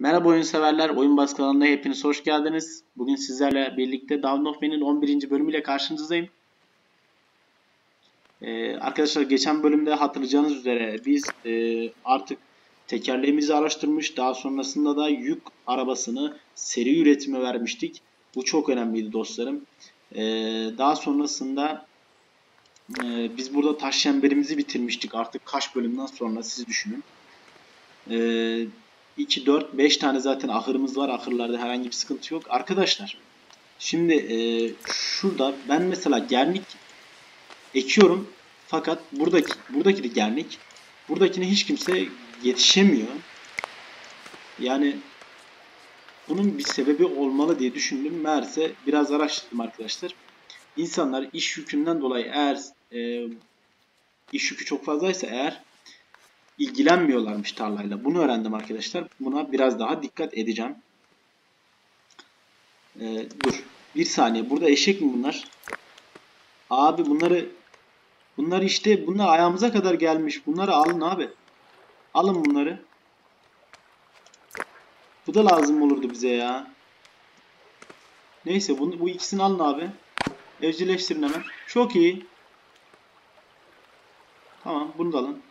Merhaba oyun severler, Oyun Bas kanalına hepiniz hoş geldiniz. Bugün sizlerle birlikte Down of Man'in 11. bölümüyle karşınızdayım. Ee, arkadaşlar geçen bölümde hatırlayacağınız üzere biz e, artık tekerleğimizi araştırmış, daha sonrasında da yük arabasını seri üretime vermiştik. Bu çok önemliydi dostlarım. Ee, daha sonrasında e, biz burada taş çemberimizi bitirmiştik artık kaç bölümden sonra siz düşünün. Ee, 2, 4, 5 tane zaten ahırımız var. Ahırlarda herhangi bir sıkıntı yok. Arkadaşlar şimdi e, şurada ben mesela gernik ekiyorum. Fakat buradaki buradaki de gernik. Buradakine hiç kimse yetişemiyor. Yani bunun bir sebebi olmalı diye düşündüm. Meğerse biraz araştırdım arkadaşlar. İnsanlar iş yükünden dolayı eğer e, iş yükü çok fazlaysa eğer ilgilenmiyorlarmış tarlayla. Bunu öğrendim arkadaşlar. Buna biraz daha dikkat edeceğim. Ee, dur. Bir saniye. Burada eşek mi bunlar? Abi bunları bunlar işte bunlar ayağımıza kadar gelmiş. Bunları alın abi. Alın bunları. Bu da lazım olurdu bize ya. Neyse bunu, bu ikisini alın abi. Evcilleştirin hemen. Çok iyi. Tamam bunu da alın.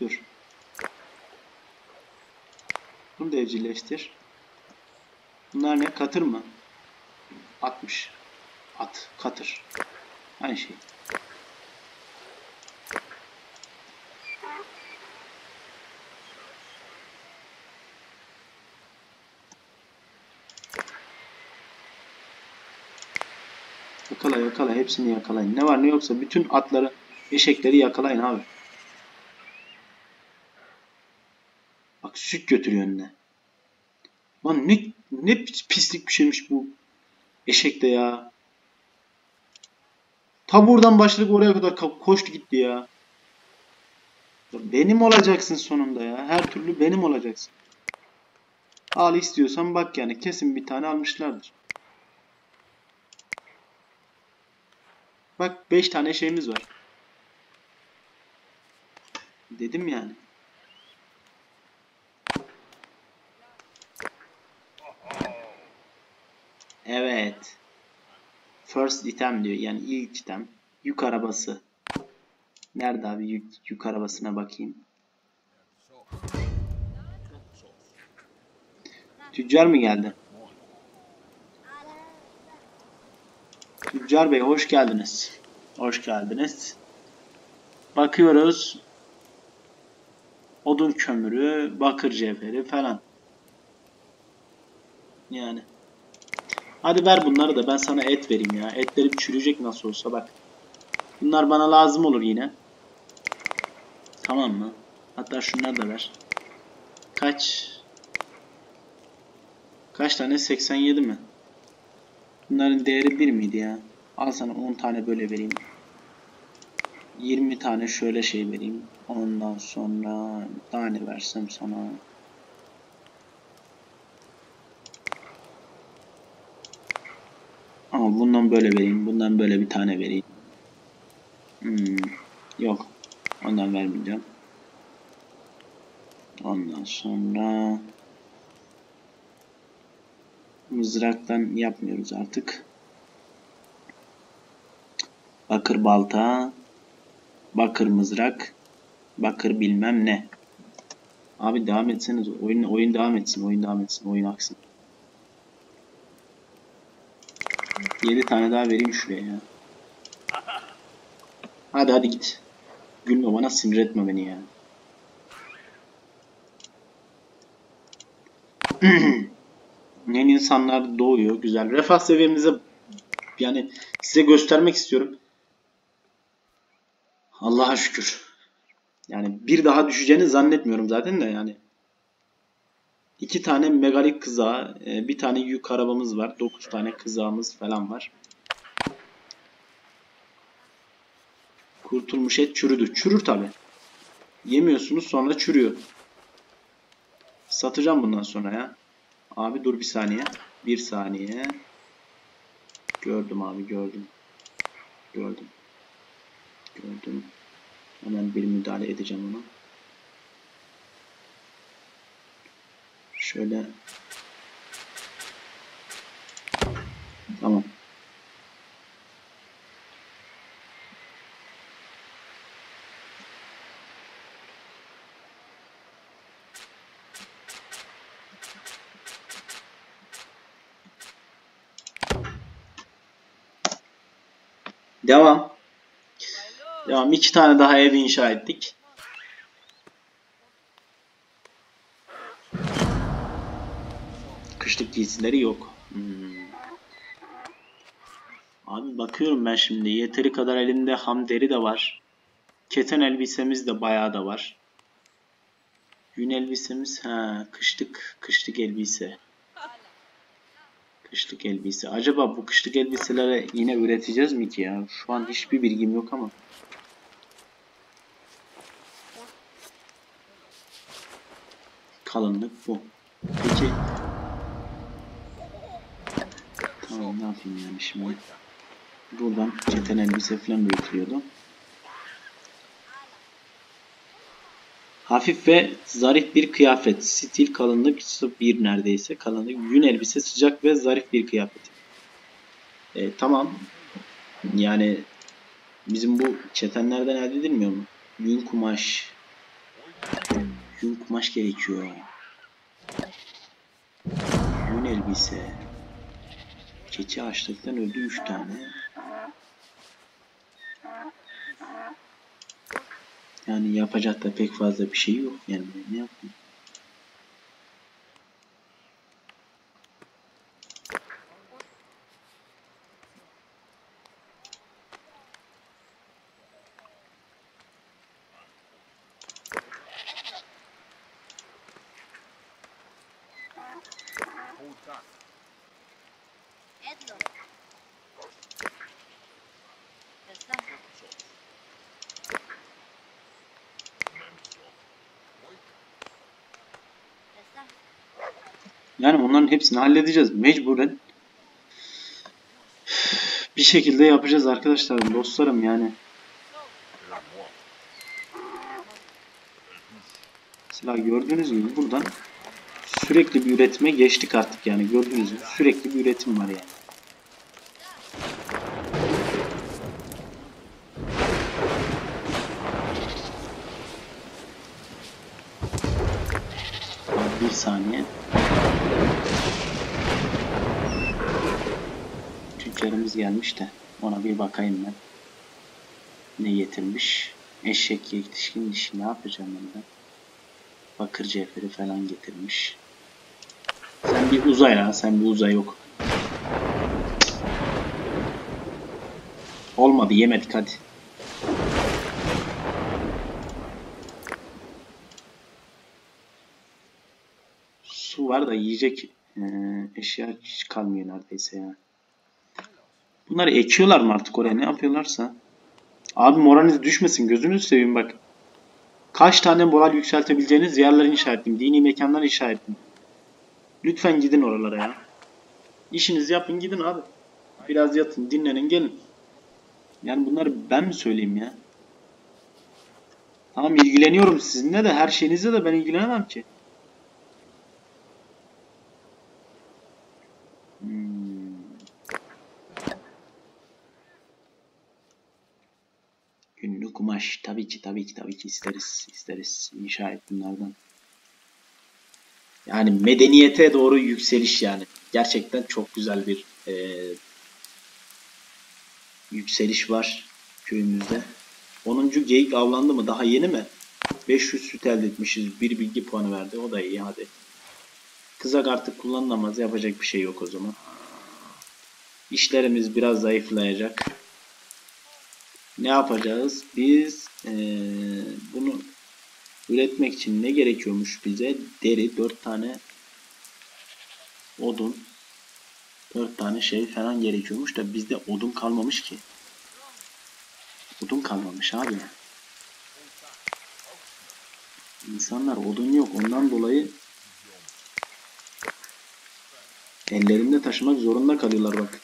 Dur. Bunu da evcilleştir. Bunlar ne? Katır mı? Atmış. At. Katır. Aynı şey. Yakala yakala. Hepsini yakalayın. Ne var ne yoksa bütün atları, eşekleri yakalayın abi. Süt götürüyor önüne. Lan ne, ne pislik bir şeymiş bu. Eşek de ya. Ta buradan başladık oraya kadar koştu gitti ya. Benim olacaksın sonunda ya. Her türlü benim olacaksın. Al istiyorsan bak yani. Kesin bir tane almışlardır. Bak 5 tane şeyimiz var. Dedim yani. Evet. First item diyor. Yani ilk item. Yük arabası. Nerede abi yük, yük arabasına bakayım. Tüccar mı geldi? Tüccar Bey hoş geldiniz. Hoş geldiniz. Bakıyoruz. Odun kömürü, bakır cevheri falan. Yani. Hadi ver bunları da ben sana et vereyim ya. Etlerim çürüyecek nasıl olsa bak. Bunlar bana lazım olur yine. Tamam mı? Hatta şunları da ver. Kaç? Kaç tane? 87 mi? Bunların değeri 1 miydi ya? Al sana 10 tane böyle vereyim. 20 tane şöyle şey vereyim. Ondan sonra tane versem sana. Ama bundan böyle vereyim. Bundan böyle bir tane vereyim. Hmm, yok. Ondan vermeyeceğim. Ondan sonra mızraktan yapmıyoruz artık. Bakır balta, bakır mızrak, bakır bilmem ne. Abi devam etseniz oyun oyun devam etsin, oyun devam etsin, oyun aksın. 7 tane daha vereyim şuraya ya. Hadi hadi git. Gülme bana sinir etme beni ya. Yeni insanlar doğuyor. Güzel. Refah seviyemize yani size göstermek istiyorum. Allah'a şükür. Yani bir daha düşeceğini zannetmiyorum zaten de yani. İki tane megalik kızağı, e, bir tane yük arabamız var. Dokuz tane kızağımız falan var. Kurtulmuş et çürüdü. Çürür tabi. Yemiyorsunuz sonra çürüyor. Satacağım bundan sonra ya. Abi dur bir saniye. Bir saniye. Gördüm abi gördüm. Gördüm. Gördüm. Hemen bir müdahale edeceğim ona. Şöyle. Tamam. Devam. Devam. İki tane daha ev inşa ettik. Kışlık giysileri yok. Hmm. Abi bakıyorum ben şimdi. Yeteri kadar elimde ham deri de var. Keten elbisemiz de bayağı da var. Yün elbisemiz ha kışlık kışlık elbise. Kışlık elbise. Acaba bu kışlık elbiselere yine üreteceğiz mi ki ya? Şu an hiçbir bilgim yok ama. Kalınlık bu. Peki. Tamam ne yapayım yani şimdi. Buradan çeten elbise falan üretiliyordu. Hafif ve zarif bir kıyafet. Stil kalınlık bir neredeyse. Kalınlık. Yün elbise sıcak ve zarif bir kıyafet. E, tamam. Yani bizim bu çetenlerden elde edilmiyor mu? Yün kumaş. Yün kumaş gerekiyor. Yün elbise. Keçi açlıktan öldü 3 tane. Yani yapacak da pek fazla bir şey yok. Yani ne yapayım? Yani bunların hepsini halledeceğiz. Mecburen. Bir şekilde yapacağız arkadaşlar. Dostlarım yani. Mesela gördüğünüz gibi buradan sürekli bir üretime geçtik artık yani. Gördüğünüz gibi sürekli bir üretim var yani. Bir saniye. Tüccarımız gelmiş de ona bir bakayım ben. Ne getirmiş? Eşek yetişkin dişi ne yapacağım ben? Bakır cevheri falan getirmiş. Sen bir uza ya, sen bir uza yok. Olmadı, yemedik hadi. Su var da yiyecek e, eşya hiç kalmıyor neredeyse ya. Bunları ekiyorlar mı artık oraya ne yapıyorlarsa? Abi moraliniz düşmesin gözünüzü seveyim bak. Kaç tane moral yükseltebileceğiniz yerler inşa ettim. Dini mekanlar inşa ettim. Lütfen gidin oralara ya. İşinizi yapın gidin abi. Biraz yatın dinlenin gelin. Yani bunları ben mi söyleyeyim ya? Tamam ilgileniyorum sizinle de her şeyinizle de ben ilgilenemem ki. Hmm. Günlük kumaş tabii ki tabii ki tabii ki isteriz isteriz inşa et bunlardan. Yani medeniyete doğru yükseliş yani. Gerçekten çok güzel bir e, yükseliş var köyümüzde. 10. geyik avlandı mı? Daha yeni mi? 500 süt elde etmişiz. Bir bilgi puanı verdi. O da iyi hadi. Kızak artık kullanılamaz. Yapacak bir şey yok o zaman. İşlerimiz biraz zayıflayacak. Ne yapacağız? Biz eee, bunu üretmek için ne gerekiyormuş bize? Deri, 4 tane odun, 4 tane şey falan gerekiyormuş da bizde odun kalmamış ki. Odun kalmamış abi. İnsanlar odun yok. Ondan dolayı ellerinde taşımak zorunda kalıyorlar bak.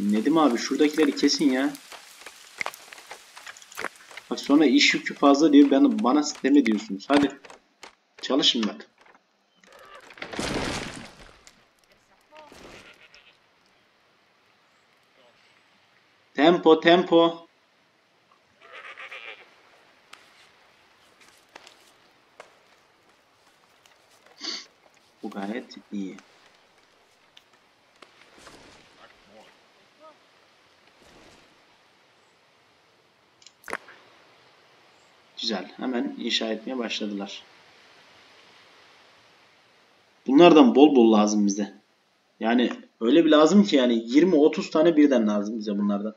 Nedim abi şuradakileri kesin ya. Bak sonra iş yükü fazla diyor. Ben, bana sisteme diyorsunuz. Hadi. Çalışın bak. Tempo tempo. Bu gayet iyi. Güzel. Hemen inşa etmeye başladılar. Bunlardan bol bol lazım bize. Yani öyle bir lazım ki yani 20-30 tane birden lazım bize bunlardan.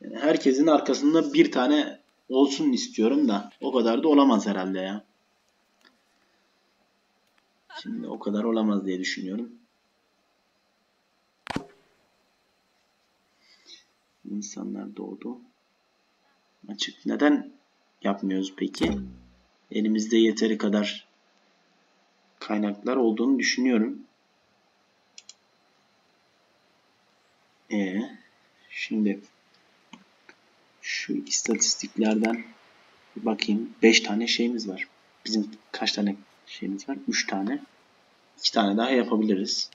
Yani herkesin arkasında bir tane olsun istiyorum da o kadar da olamaz herhalde ya. Şimdi o kadar olamaz diye düşünüyorum. İnsanlar doğdu. Açık. Neden yapmıyoruz peki? Elimizde yeteri kadar kaynaklar olduğunu düşünüyorum. E şimdi şu istatistiklerden bakayım. 5 tane şeyimiz var. Bizim kaç tane şeyimiz var? 3 tane. 2 tane daha yapabiliriz.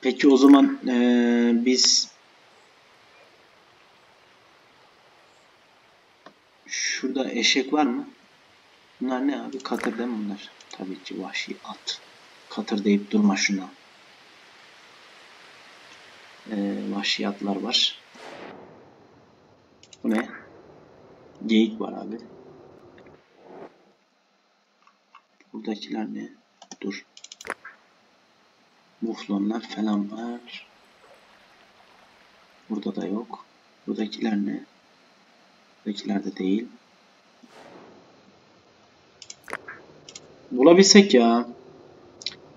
Peki o zaman ee, biz şurada eşek var mı? Bunlar ne abi? Katır değil mi bunlar? Tabii ki vahşi at. Katır deyip durma şuna. Ee, vahşi atlar var. Bu ne? Geyik var abi. Buradakiler ne? Dur. Muflonlar falan var. Burada da yok. Buradakiler ne? Buradakiler de değil. Bulabilsek ya.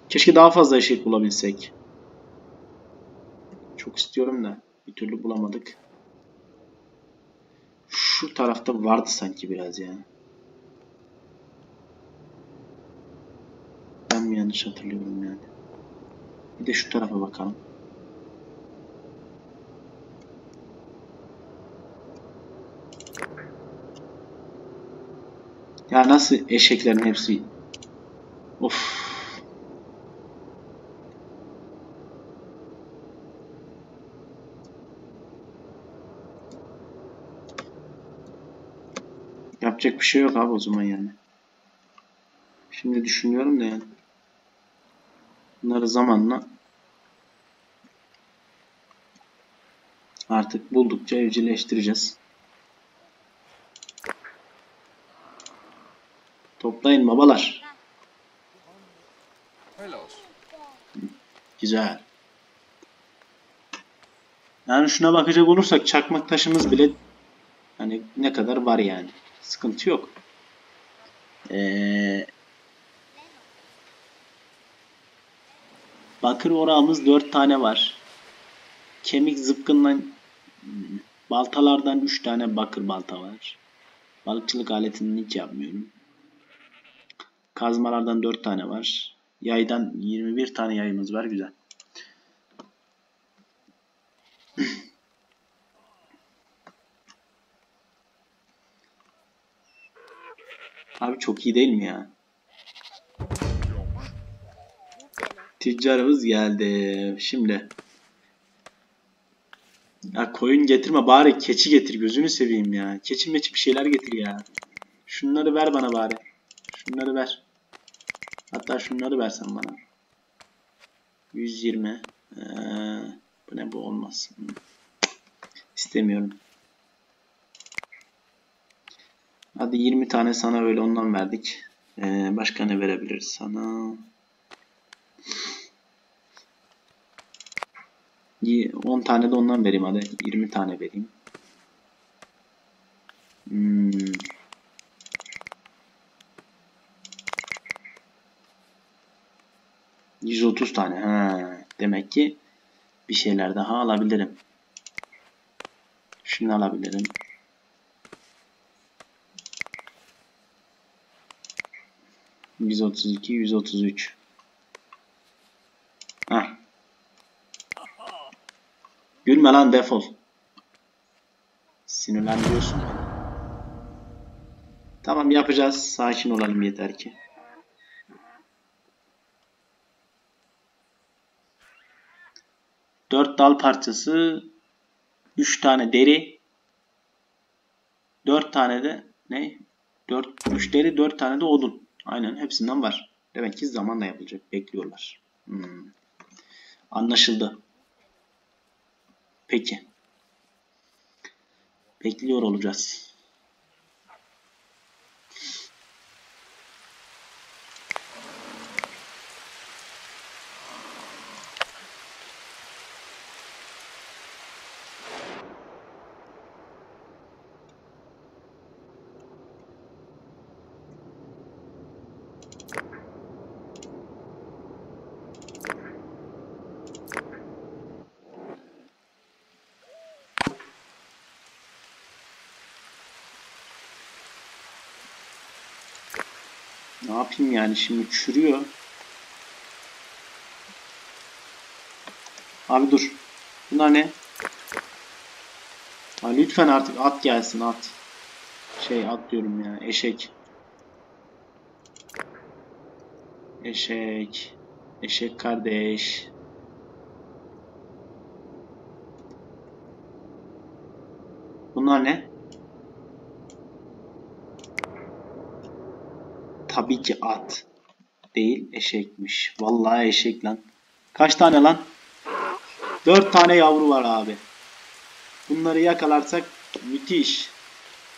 Keşke daha fazla eşek bulabilsek. Çok istiyorum da bir türlü bulamadık. Şu tarafta vardı sanki biraz ya. Ben mi yanlış hatırlıyorum yani? Bir de şu tarafa bakalım. Ya nasıl eşeklerin hepsi Of. Yapacak bir şey yok abi o zaman yani. Şimdi düşünüyorum da yani. Bunları zamanla artık buldukça evcilleştireceğiz. Toplayın babalar. Güzel. Yani şuna bakacak olursak çakmak taşımız bile hani ne kadar var yani. Sıkıntı yok. Ee, bakır orağımız 4 tane var. Kemik zıpkından baltalardan 3 tane bakır balta var. Balıkçılık aletini hiç yapmıyorum. Kazmalardan 4 tane var. Yaydan 21 tane yayımız var. Güzel. Abi çok iyi değil mi ya? Tüccarımız geldi. Şimdi. Ya koyun getirme bari keçi getir gözünü seveyim ya. Keçi meçi bir şeyler getir ya. Şunları ver bana bari. Şunları ver. Hatta şunları versen bana. 120. Ee, bu ne bu olmaz. İstemiyorum. Hadi 20 tane sana öyle ondan verdik. Ee, başka ne verebiliriz sana? 10 tane de ondan vereyim hadi. 20 tane vereyim. Hmm. ...130 tane. Ha, demek ki bir şeyler daha alabilirim. Şunu alabilirim. Yüz otuz iki, yüz. Gülme lan defol. Sinirlendiriyorsun beni. Tamam yapacağız. Sakin olalım yeter ki. Dört dal parçası, üç tane deri, dört tane de ne? Dört, üç deri, dört tane de odun. Aynen hepsinden var. Demek ki zamanla yapılacak. Bekliyorlar. Hmm. Anlaşıldı. Peki. Bekliyor olacağız. Ne yapayım yani şimdi çürüyor. Abi dur. Bunlar ne? Ha, lütfen artık at gelsin at. Şey at diyorum ya eşek. Eşek. Eşek kardeş. Bunlar ne? Tabii ki at. Değil eşekmiş. Vallahi eşek lan. Kaç tane lan? Dört tane yavru var abi. Bunları yakalarsak müthiş.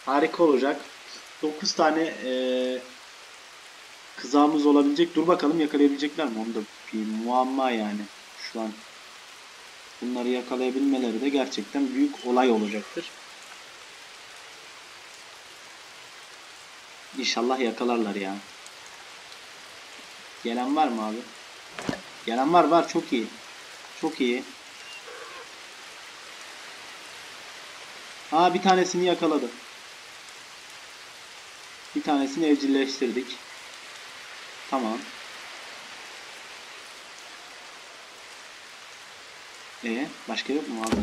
Harika olacak. Dokuz tane eee kızağımız olabilecek. Dur bakalım yakalayabilecekler mi? Onu da bir muamma yani. Şu an bunları yakalayabilmeleri de gerçekten büyük olay olacaktır. İnşallah yakalarlar ya. Gelen var mı abi? Gelen var var çok iyi. Çok iyi. Aa bir tanesini yakaladı. Bir tanesini evcilleştirdik. Tamam. Ee, başka yok mu abi?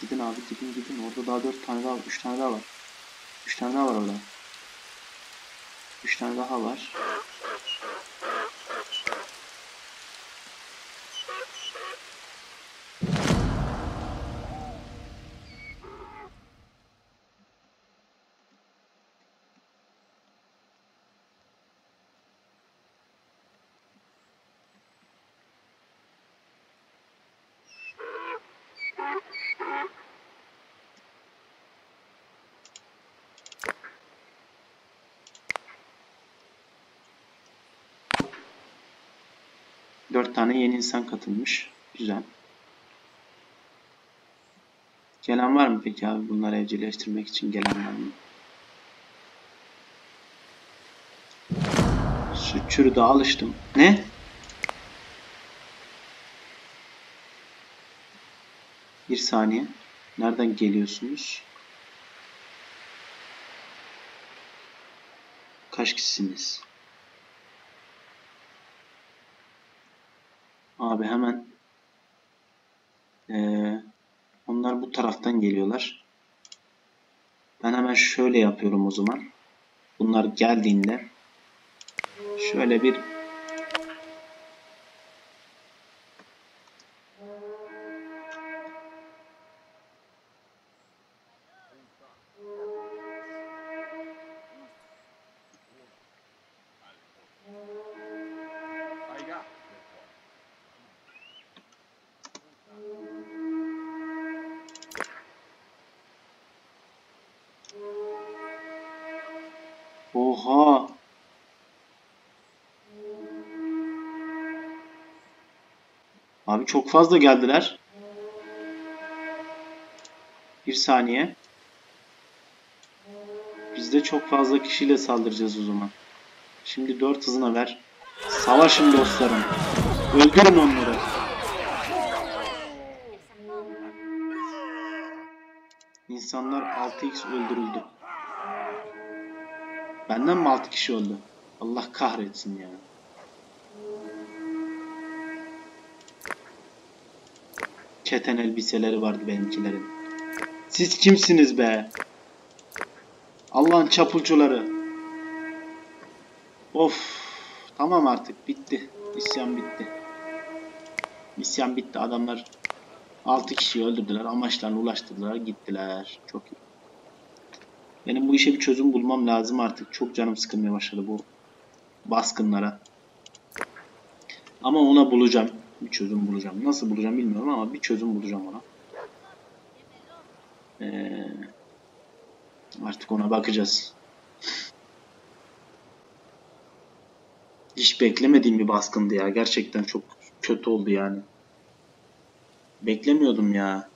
Gidin abi gidin gidin. Orada daha dört tane daha, üç tane daha var. Üç tane daha var orada. Üç tane daha var. Dört tane yeni insan katılmış. Güzel. Gelen var mı peki abi bunları evcilleştirmek için gelen var mı? Süt çürüde alıştım. Ne? Bir saniye. Nereden geliyorsunuz? Kaç kişisiniz? Abi hemen ee, onlar bu taraftan geliyorlar. Ben hemen şöyle yapıyorum o zaman. Bunlar geldiğinde şöyle bir Abi çok fazla geldiler. Bir saniye. Biz de çok fazla kişiyle saldıracağız o zaman. Şimdi 4 hızına ver. Savaşın dostlarım. Öldürün onları. İnsanlar 6x öldürüldü. Benden mi 6 kişi öldü? Allah kahretsin ya. Keten elbiseleri vardı benimkilerin. Siz kimsiniz be? Allah'ın çapulcuları. Of. Tamam artık bitti. İsyan bitti. İsyan bitti. Adamlar 6 kişiyi öldürdüler. Amaçlarına ulaştırdılar. Gittiler. Çok iyi. Benim bu işe bir çözüm bulmam lazım artık. Çok canım sıkılmaya başladı bu baskınlara. Ama ona bulacağım. Bir çözüm bulacağım. Nasıl bulacağım bilmiyorum ama bir çözüm bulacağım ona. Ee, artık ona bakacağız. Hiç beklemediğim bir baskındı ya. Gerçekten çok kötü oldu yani. Beklemiyordum ya.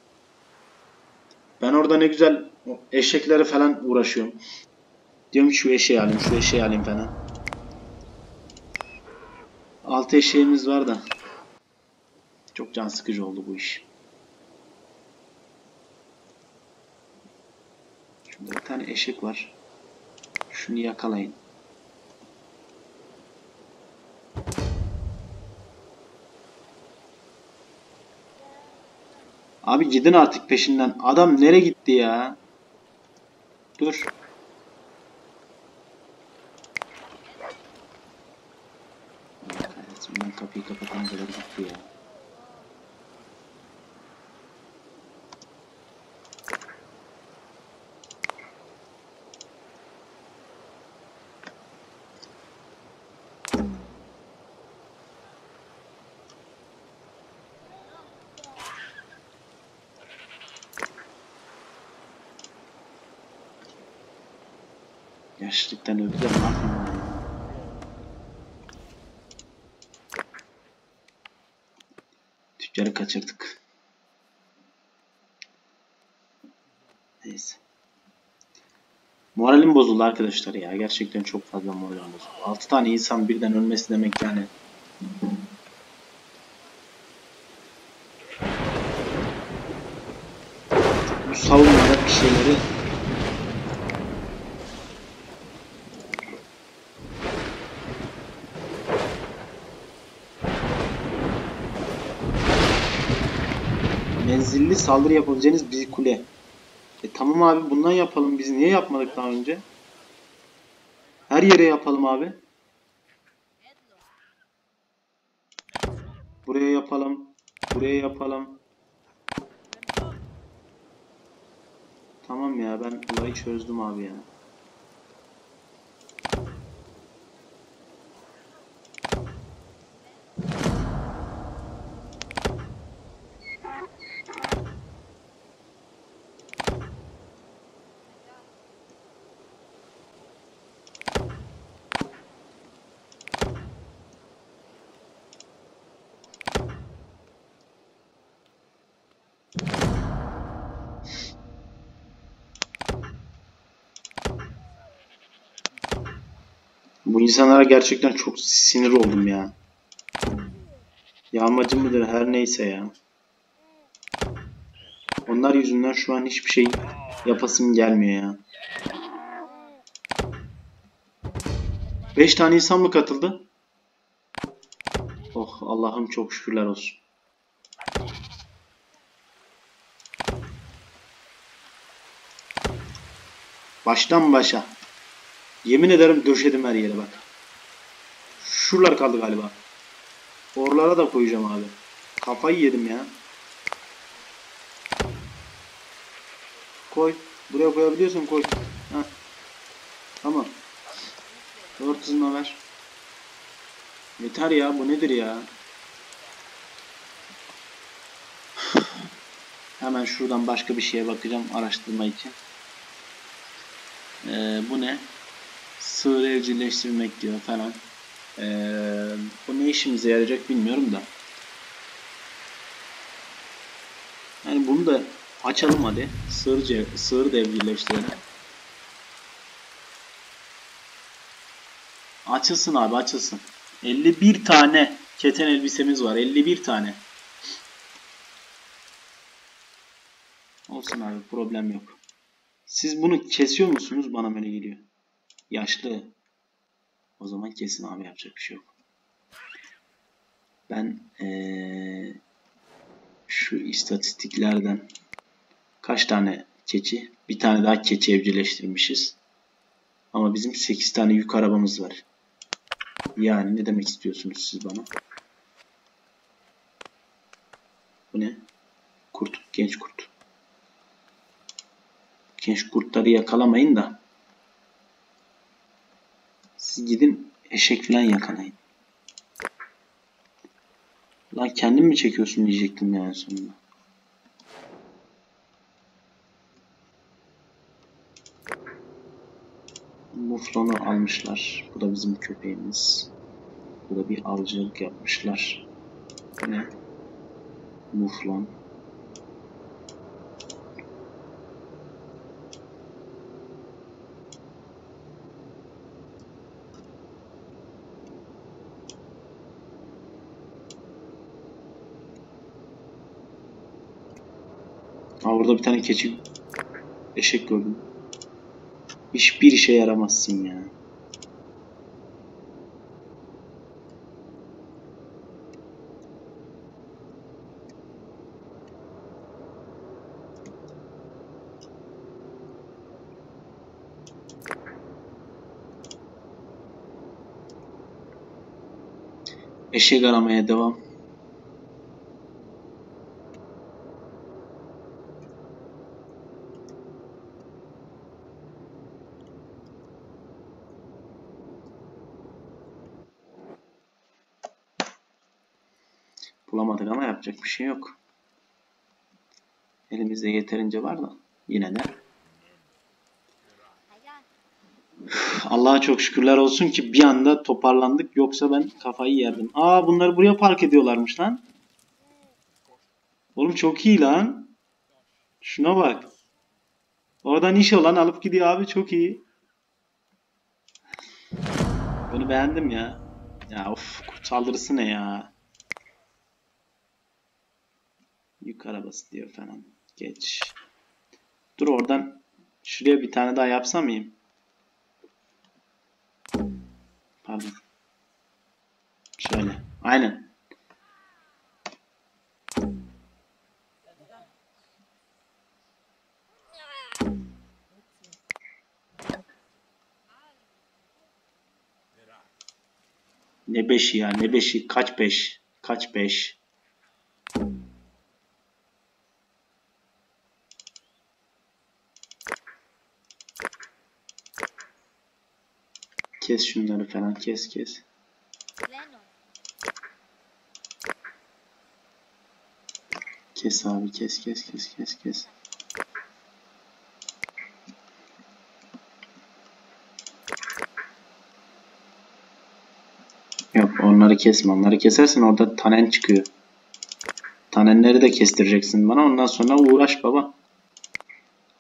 Ben orada ne güzel o eşeklere falan uğraşıyorum. Diyorum şu eşeği alayım, şu eşeği alayım falan. Altı eşeğimiz var da. Çok can sıkıcı oldu bu iş. Şurada bir tane eşek var. Şunu yakalayın. Abi gidin artık peşinden. Adam nereye gitti ya? Dur. Kapıyı kapatana kadar gitti ya. Yaşlıktan öldü de? Tüccarı kaçırdık. Neyse. Moralim bozuldu arkadaşlar ya. Gerçekten çok fazla moralim bozuldu. 6 tane insan birden ölmesi demek yani. Bu savunmada bir şeyleri Menzilli saldırı yapabileceğiniz bir kule. E tamam abi bundan yapalım. Biz niye yapmadık daha önce? Her yere yapalım abi. Buraya yapalım. Buraya yapalım. Tamam ya ben olayı çözdüm abi ya. Bu insanlara gerçekten çok sinir oldum ya. Yağmacı mıdır her neyse ya. Onlar yüzünden şu an hiçbir şey yapasım gelmiyor ya. 5 tane insan mı katıldı? Oh Allah'ım çok şükürler olsun. Baştan başa. Yemin ederim döşedim her yere bak. Şuralar kaldı galiba. Oralara da koyacağım abi. Kafayı yedim ya. Koy. Buraya koyabiliyorsun koy. Heh. Tamam. Dört hızına ver. Yeter ya bu nedir ya? Hemen şuradan başka bir şeye bakacağım araştırma için. Ee, bu ne? Sığır evcilleştirmek diyor falan. Ee, bu ne işimize yarayacak bilmiyorum da. Yani bunu da açalım hadi. Sığır, sığır da evcilleştirelim. Açılsın abi açılsın. 51 tane keten elbisemiz var. 51 tane. Olsun abi problem yok. Siz bunu kesiyor musunuz? Bana böyle geliyor. Yaşlı. O zaman kesin abi yapacak bir şey yok. Ben ee, Şu istatistiklerden kaç tane keçi? Bir tane daha keçi evcilleştirmişiz. Ama bizim 8 tane yük arabamız var. Yani ne demek istiyorsunuz siz bana? Bu ne? Kurt, genç kurt. Genç kurtları yakalamayın da. Siz gidin eşek falan yakalayın. Lan kendin mi çekiyorsun diyecektim yani sonunda. Muflon'u almışlar. Bu da bizim köpeğimiz. Bu da bir avcılık yapmışlar. Ne? Muflon. Orada bir tane keçi eşek gördüm. Hiçbir işe yaramazsın ya. Eşek aramaya devam. Bulamadık ama yapacak bir şey yok. Elimizde yeterince var da yine de. Allah'a çok şükürler olsun ki bir anda toparlandık. Yoksa ben kafayı yerdim. Aa bunları buraya park ediyorlarmış lan. Oğlum çok iyi lan. Şuna bak. Oradan iş olan alıp gidiyor abi çok iyi. Bunu beğendim ya. Ya of kurt saldırısı ne ya. Yük arabası diyor falan. Geç. Dur oradan şuraya bir tane daha yapsam mıyım? Pardon. Şöyle. Aynen. Ne beşi ya ne beşi kaç beş kaç beş kes şunları falan kes kes. Kes abi kes kes kes kes kes. Yok onları kesme. Onları kesersen orada tanen çıkıyor. Tanenleri de kestireceksin bana. Ondan sonra uğraş baba.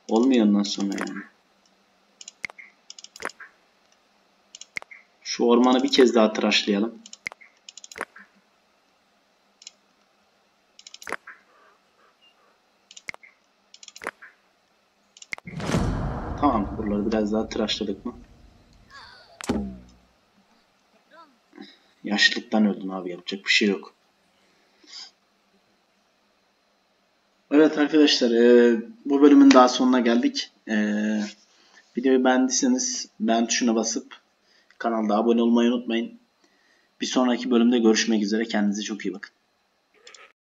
Olmuyor ondan sonra yani Ormanı bir kez daha tıraşlayalım. Tamam, buraları biraz daha tıraşladık mı? Yaşlılıktan öldün abi, yapacak bir şey yok. Evet arkadaşlar, e, bu bölümün daha sonuna geldik. E, videoyu beğendiyseniz beğen tuşuna basıp kanalda abone olmayı unutmayın. Bir sonraki bölümde görüşmek üzere. Kendinize çok iyi bakın.